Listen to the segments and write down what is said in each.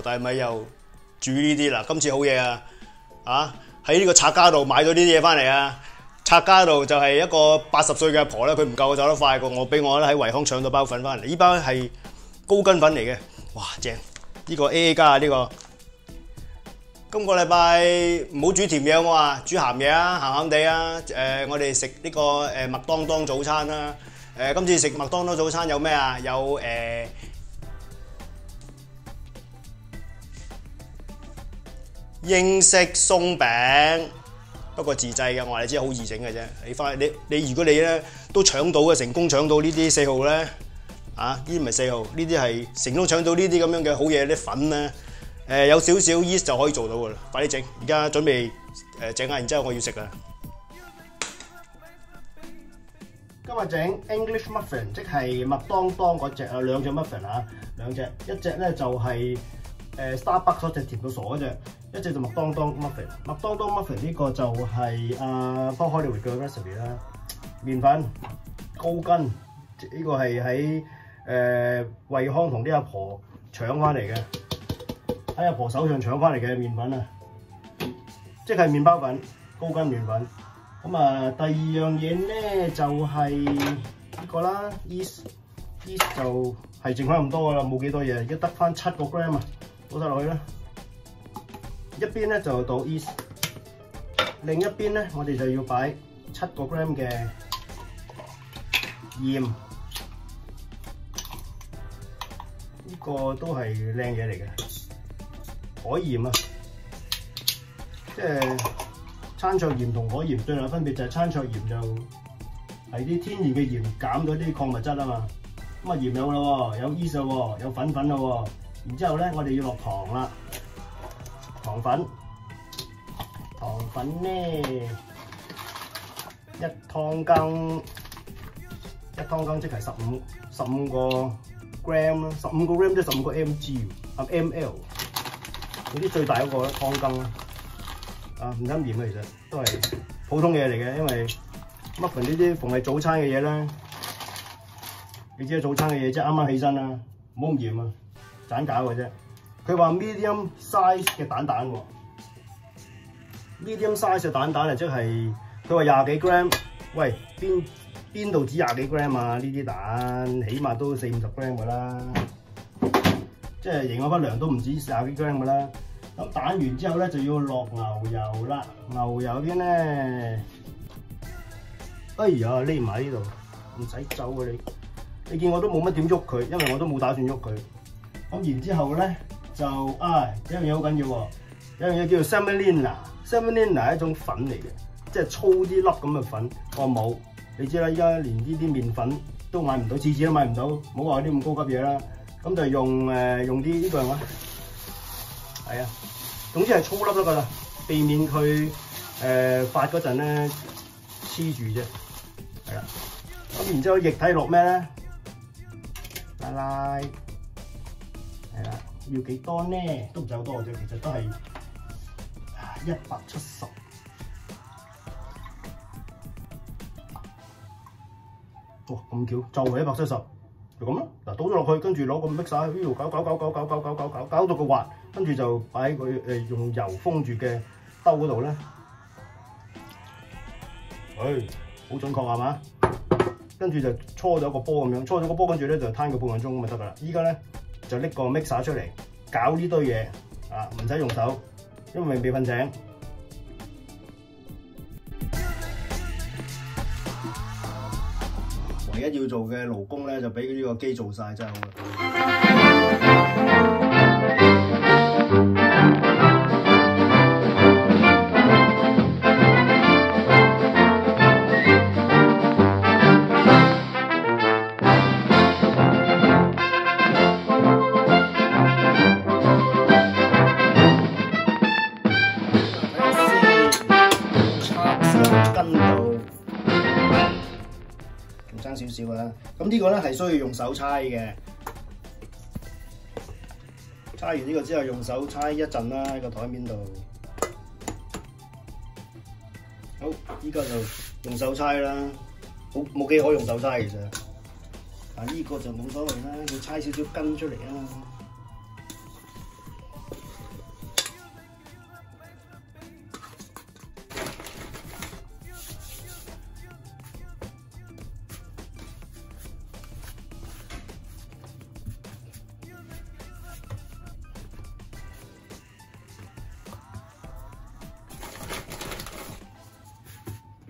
羅大米又煮呢啲啦。今次好嘢啊！啊喺呢個拆家度買咗呢啲嘢翻嚟啊！拆家度就係一個八十歲嘅阿婆咧，佢唔夠走得快過我，俾我咧喺惠康搶到包粉翻嚟。呢包係高筋粉嚟嘅，哇正！呢、個 A A 加啊呢個。今個禮拜唔好煮甜嘢我話，煮鹹嘢啊，鹹鹹地啊。誒、我哋食呢個誒麥當當早餐啦。誒、今次食麥當當早餐有咩啊？有誒、英式鬆餅，不過自制嘅，我話你知好易整嘅啫。你翻你你如果你咧都搶到嘅，成功搶到呢啲四號咧，啊呢啲唔係四號，呢啲係成功搶到呢啲咁樣嘅好嘢啲粉咧。誒、有少少 yeast 就可以做到噶啦，快啲整！而家準備誒整下，然之後我要食啦。今日整 English muffin，即係麥當當嗰只啊，兩隻 muffin 啊，兩隻，一隻咧就係、誒 Starbucks 嗰只甜到傻嗰只，一隻就麥當當 muffin。麥當當 muffin 呢個就係、啊 Paul Hollywood 嘅 recipe 啦，麵粉、高筋，呢、個係喺誒惠康同啲阿婆搶翻嚟嘅，喺阿婆手上搶翻嚟嘅麵粉啊，即係麵包粉、高筋麵粉。咁啊，第二樣嘢咧就係、呢個啦，east east 就係剩翻咁多噶啦，冇幾多嘢，而家得翻七個 gram 啊，倒晒落去啦。一邊咧就倒 east，另一邊咧我哋就要擺七個 gram 嘅鹽，呢、個都係靚嘢嚟嘅，海鹽啊，即係。餐桌鹽同海鹽最大分別就係餐桌鹽就係啲天然嘅鹽減咗啲礦物質啊嘛，咁啊鹽有啦喎，有 e a s 喎，有粉粉啦喎，然之後咧我哋要落糖啦，糖粉，糖粉咧一湯羹，一湯羹即係十五十五個 gram 啦，十五個 gram 即係十五個 mg 啊 ml，嗰啲最大嗰個湯羹。啊，唔啱鹽嘅其實都係普通嘢嚟嘅，因為 muffin 呢啲逢係早餐嘅嘢咧，你知啦，早餐嘅嘢即係啱啱起身啦，唔好咁鹽啊，盞搞嘅啫。佢話 medium size 嘅蛋蛋喎，medium size 嘅蛋蛋啊，即係佢話廿幾 gram，喂邊邊度止廿幾 gram 啊？呢啲蛋起碼都四五十 gram 㗎啦，即係營養不良都唔止廿幾 gram 㗎啦。咁蛋完之後咧，就要落牛油啦。牛油邊咧，哎呀匿埋喺呢度，唔使走啊你。你見我都冇乜點喐佢，因為我都冇打算喐佢。咁然之後咧就啊，一樣嘢好緊要喎，一樣嘢叫做 semolina。semolina 係一種粉嚟嘅，即係粗啲粒咁嘅粉。我冇，你知啦，依家連呢啲麵粉都買唔到，次次都買唔到，唔好話啲咁高級嘢啦。咁就用誒、用啲呢個係嘛？係啊，總之係粗粒得噶啦，避免佢誒、呃、發嗰陣咧黐住啫。係啦，咁然之後液體落咩咧？拉拉，係啦，要幾多呢？都唔使好多嘅啫，其實都係一百七十。哇，咁巧，就係一百七十，就咁啦。嗱，倒咗落去，跟住攞個 mixer 喺呢度搞搞搞搞搞搞搞搞搞，搞到佢滑。跟住就擺喺佢誒用油封住嘅兜嗰度咧，誒好準確係嘛？跟住就搓咗個波咁樣，搓咗個波跟住咧就攤佢半個鐘咁就得噶啦。依家咧就拎個 mixer 出嚟搞呢堆嘢啊，唔使用手，因為未瞓醒。唯一要做嘅勞工咧，就俾呢個機做晒，真係好。少啦。咁呢個咧係需要用手猜嘅，猜完呢個之後用手猜一陣啦，喺個台面度。好，依家就用手猜啦，好冇機可用手猜其實。但呢個就冇所謂啦，要猜少少筋出嚟啊。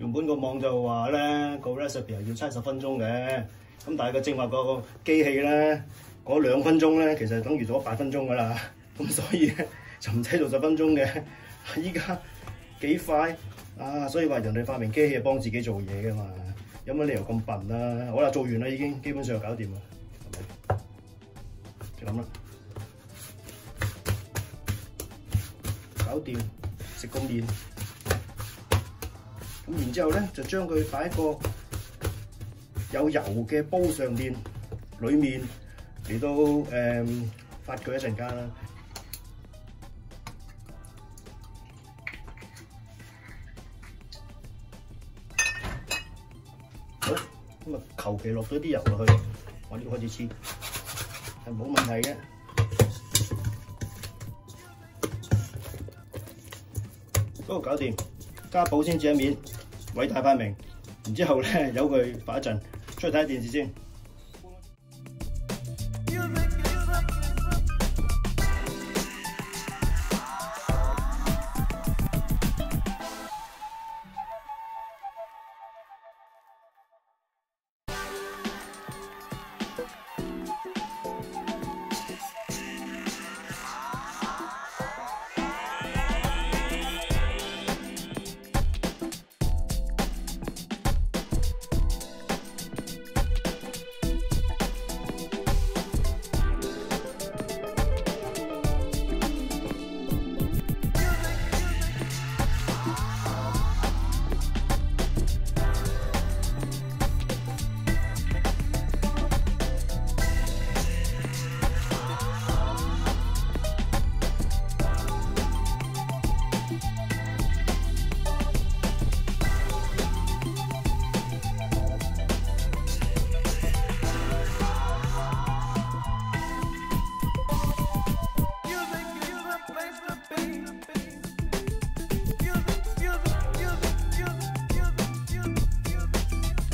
原本個網就話咧個 recipe 係要七十分鐘嘅，咁但係個正話個機器咧嗰兩分鐘咧，其實等於咗八分鐘噶啦，咁所以咧就唔使做十分鐘嘅。依家幾快啊！所以話人哋發明機器係幫自己做嘢噶嘛，有乜理由咁笨啊？好啦，做完啦已經，基本上搞掂啦，係咪？就咁啦，搞掂，食個麵。咁然之後咧，就將佢擺喺個有油嘅煲上邊，裡面嚟到誒、嗯、發佢一陣間啦。好，咁啊求其落咗啲油落去，我呢個開始黐，係冇問題嘅。嗰個搞掂，加保鮮紙一面。偉大發明，然之後咧由佢發一陣，出去睇下電視先。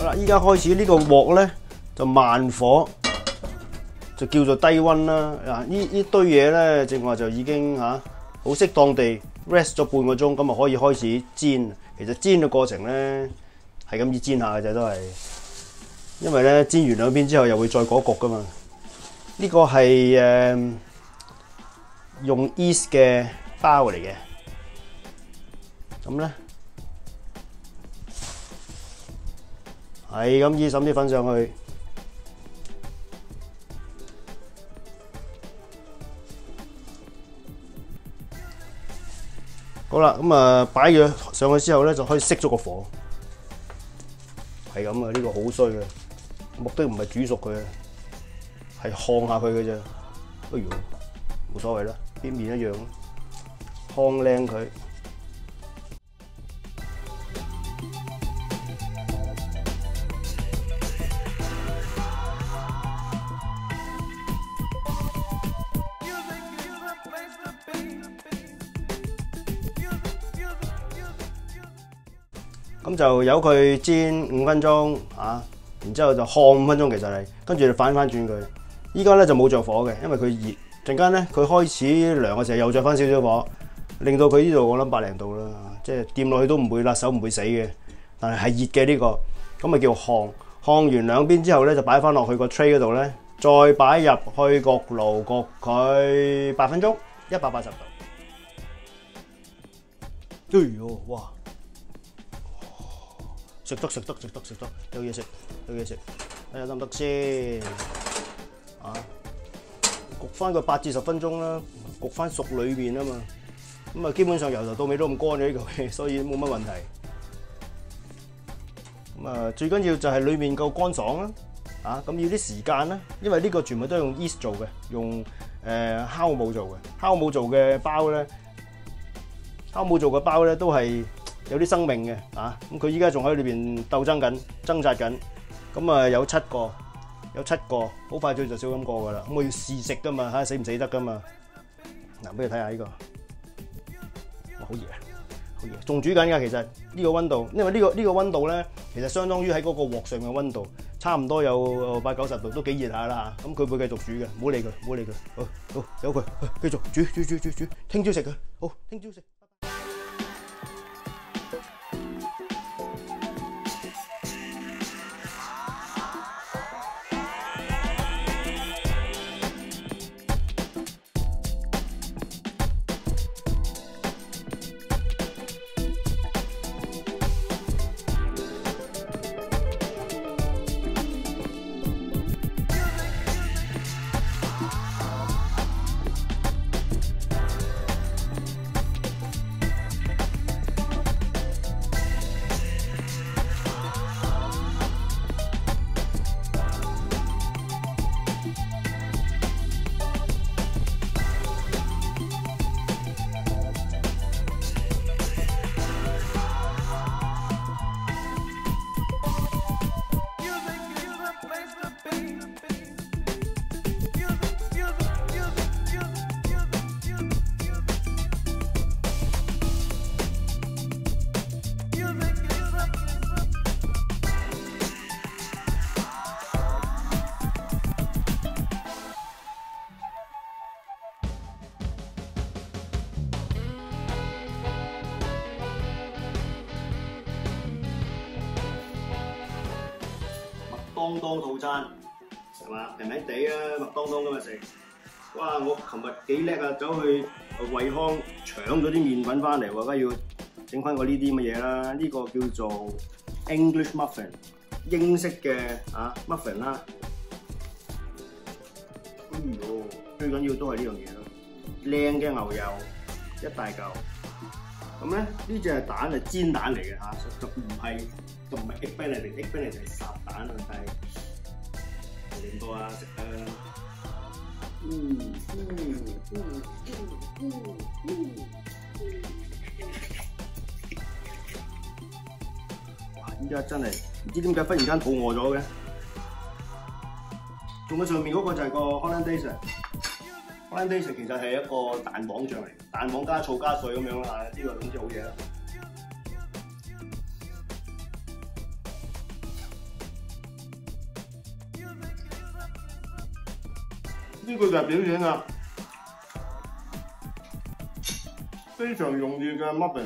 啦，依家開始呢個鑊咧就慢火，就叫做低溫啦。嗱，呢呢堆嘢咧，正話就已經嚇好適當地 rest 咗半個鐘，咁啊可以開始煎。其實煎嘅過程咧係咁易煎下嘅啫，都係因為咧煎完兩邊之後又會再裹焗噶嘛。呢個係誒用 east 嘅包嚟嘅，咁咧。係咁，依滲啲粉上去。好啦，咁啊擺咗上去之後咧，就可以熄咗個火。係咁啊，呢個好衰嘅，目的唔係煮熟佢，係烘下佢嘅啫。哎呦，冇所謂啦，啲面一樣，烘靚佢。就由佢煎五分鐘啊，然之後就烘五分鐘，其實係跟住就反翻轉佢。依家咧就冇着火嘅，因為佢熱。陣間咧佢開始涼嘅時候又着翻少少火，令到佢呢度我諗百零度啦，即係掂落去都唔會辣手唔會死嘅。但係係熱嘅呢個，咁咪叫烘。烘完兩邊之後咧，就擺翻落去個 tray 嗰度咧，再擺入去焗爐焗佢八分鐘，一百八十度。哎呦，哇！食得食得食得食得，有嘢食有嘢食，睇下得唔得先啊！焗翻個八至十分鐘啦，焗翻熟裏邊啊嘛，咁啊基本上由頭到尾都咁乾嘅呢嚿嘢，所以冇乜問題。咁啊最緊要就係裏面夠乾爽啦，啊咁要啲時間啦，因為呢個全部都係用 east 做嘅，用誒酵母做嘅，酵母做嘅包咧，酵母做嘅包咧都係。有啲生命嘅，啊，咁佢依家仲喺裏邊鬥爭緊、掙扎緊，咁啊有七個，有七個，好快脆就少咁過噶啦，咁我要試食噶嘛，睇下死唔死得噶嘛，嗱，俾你睇下呢個，哇，好熱啊，好熱，仲煮緊㗎，其實呢個溫度，因為呢個呢個溫度咧，其實相當於喺嗰個鑊上嘅溫度，差唔多有八九十度，都幾熱下啦，咁佢會繼續煮嘅，唔好理佢，唔好理佢，好，好，由佢，繼續煮煮煮煮煮，聽朝食佢，好，聽朝食。當當套餐，係嘛？平平地啊，麥當當今日食。哇！我琴日幾叻啊，走去惠康搶咗啲麵粉翻嚟，我而家要整翻個呢啲乜嘢啦？呢、個叫做 English muffin，英式嘅啊 muffin 啦。哎呦，最緊要都係呢樣嘢咯，靚嘅牛油一大嚿。咁咧呢只係蛋係煎蛋嚟嘅嚇，就唔係就唔係 egg benedict，egg benedict 係烚蛋啊，但係點多啊食啊！嗯嗯嗯嗯嗯哇！依家真係唔知點解忽然間肚餓咗嘅，仲有上面嗰個就係個 Hollandaise。Hollandaise 其實係一個蛋黃醬嚟，蛋黃加醋加水咁樣啦，呢、個總之好嘢啦。呢個就係表演啦，非常容易嘅 muffin，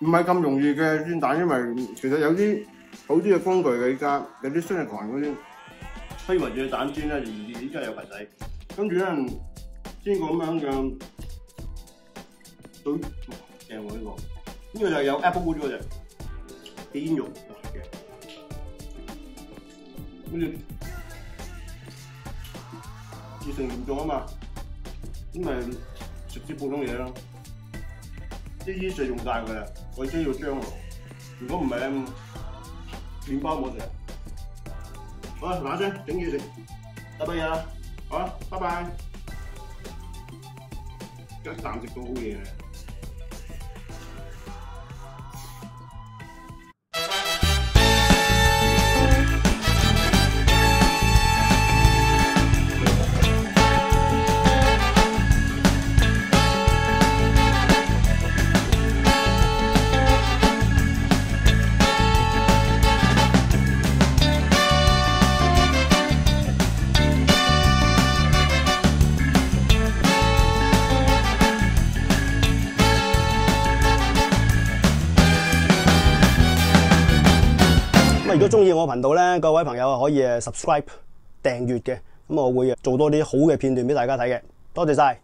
唔係咁容易嘅煎蛋，因為其實有啲好啲嘅工具嘅，依家有啲雙日環嗰啲。飛圍住嘅蛋煎咧，而而家有排仔，跟住咧煎個咁樣嘅對正喎呢個，呢、個就有 apple wood 嗰隻邊肉嘅，跟住熱成嚴重啊嘛，咁咪食啲普通嘢咯，啲衣就用晒佢啦，我而家要漿咯，如果唔係咧，麵包冇食。好啦，嗱聲整嘢食，得乜嘢啦？好啦，拜拜。一啖食到好嘢中意我頻道咧，各位朋友可以誒 subscribe 訂閱嘅，咁我會做多啲好嘅片段俾大家睇嘅。多謝晒。